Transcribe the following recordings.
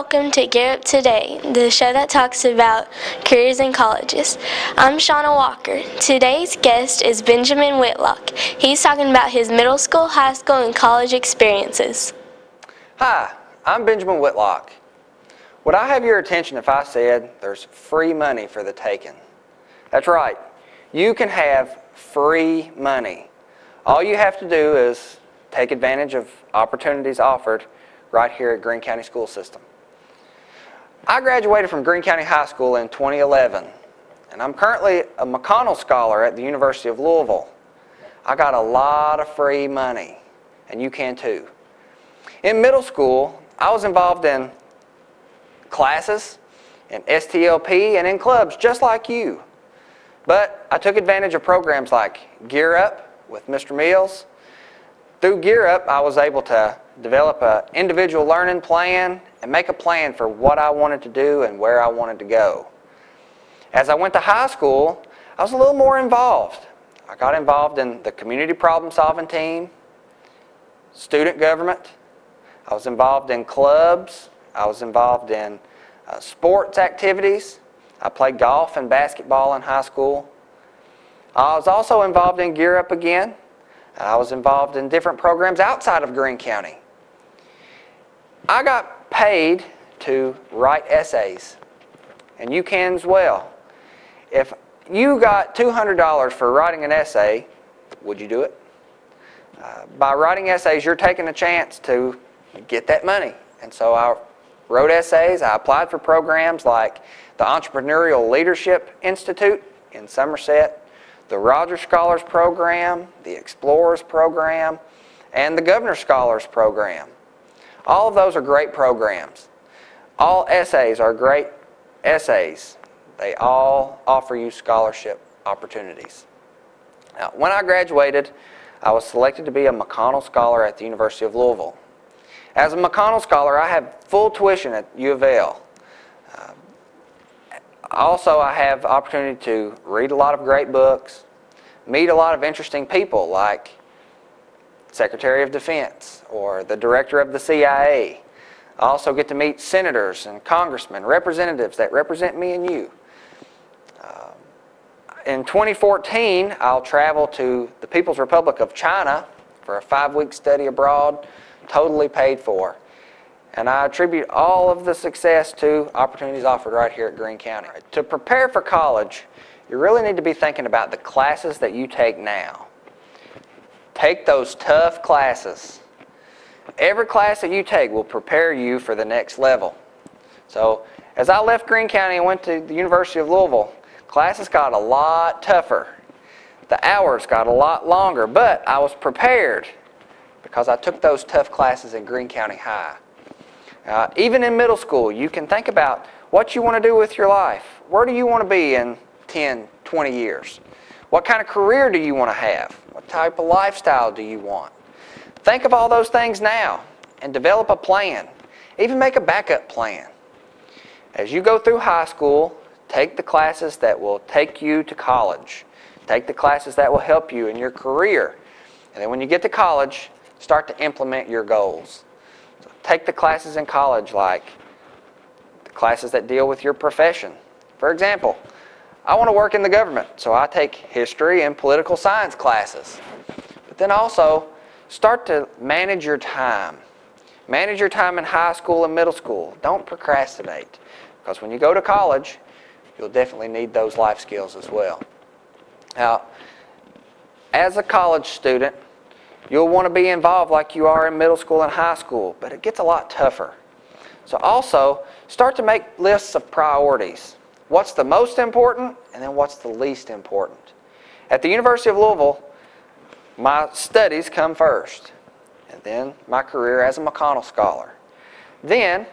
welcome to Gear Up Today, the show that talks about careers in colleges. I'm Shauna Walker. Today's guest is Benjamin Whitlock. He's talking about his middle school, high school, and college experiences. Hi, I'm Benjamin Whitlock. Would I have your attention if I said there's free money for the taking? That's right. You can have free money. All you have to do is take advantage of opportunities offered right here at Green County School System. I graduated from Green County High School in 2011, and I'm currently a McConnell Scholar at the University of Louisville. I got a lot of free money, and you can too. In middle school, I was involved in classes, in STLP, and in clubs just like you. But I took advantage of programs like Gear Up with Mr. Mills. Through Gear Up, I was able to develop an individual learning plan and make a plan for what I wanted to do and where I wanted to go. As I went to high school, I was a little more involved. I got involved in the community problem solving team, student government. I was involved in clubs. I was involved in uh, sports activities. I played golf and basketball in high school. I was also involved in Gear Up Again. I was involved in different programs outside of Green County. I got paid to write essays, and you can as well. If you got $200 for writing an essay, would you do it? Uh, by writing essays, you're taking a chance to get that money. And so I wrote essays. I applied for programs like the Entrepreneurial Leadership Institute in Somerset, the Rogers Scholars Program, the Explorers Program, and the Governor Scholars Program. All of those are great programs. All essays are great essays. They all offer you scholarship opportunities. Now, when I graduated, I was selected to be a McConnell Scholar at the University of Louisville. As a McConnell Scholar, I have full tuition at U of L. Uh, also, I have opportunity to read a lot of great books, meet a lot of interesting people like Secretary of Defense or the Director of the CIA. I also get to meet senators and congressmen, representatives that represent me and you. Uh, in 2014, I'll travel to the People's Republic of China for a five-week study abroad, totally paid for. And I attribute all of the success to opportunities offered right here at Green County. To prepare for college, you really need to be thinking about the classes that you take now. Take those tough classes. Every class that you take will prepare you for the next level. So as I left Green County and went to the University of Louisville, classes got a lot tougher. The hours got a lot longer, but I was prepared because I took those tough classes in Green County High. Uh, even in middle school, you can think about what you want to do with your life. Where do you want to be in 10, 20 years? What kind of career do you want to have? Type of lifestyle do you want? Think of all those things now and develop a plan. Even make a backup plan. As you go through high school, take the classes that will take you to college. Take the classes that will help you in your career. And then when you get to college, start to implement your goals. So take the classes in college like the classes that deal with your profession. For example, I want to work in the government, so I take history and political science classes. But then also, start to manage your time. Manage your time in high school and middle school. Don't procrastinate, because when you go to college, you'll definitely need those life skills as well. Now, as a college student, you'll want to be involved like you are in middle school and high school, but it gets a lot tougher. So also, start to make lists of priorities what's the most important and then what's the least important. At the University of Louisville, my studies come first, and then my career as a McConnell Scholar. Then,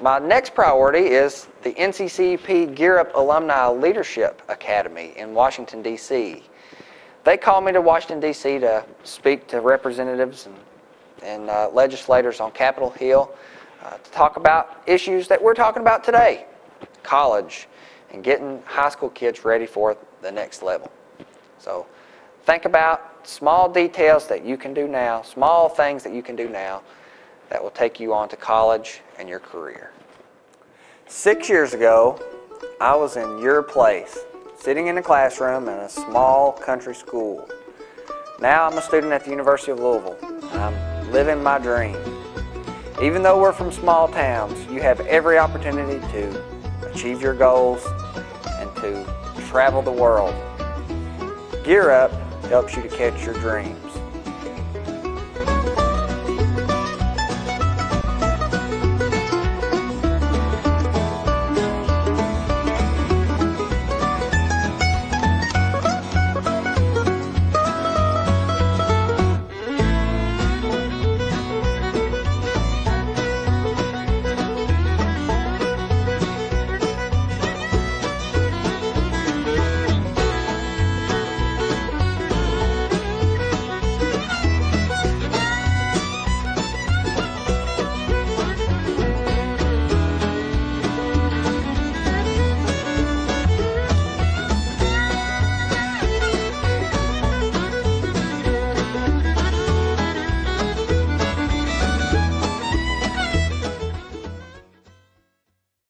my next priority is the NCCEP Gear Up Alumni Leadership Academy in Washington, D.C. They call me to Washington, D.C. to speak to representatives and, and uh, legislators on Capitol Hill uh, to talk about issues that we're talking about today college, and getting high school kids ready for the next level. So think about small details that you can do now, small things that you can do now that will take you on to college and your career. Six years ago, I was in your place, sitting in a classroom in a small country school. Now I'm a student at the University of Louisville. I'm living my dream. Even though we're from small towns, you have every opportunity to achieve your goals and to travel the world. Gear Up helps you to catch your dream.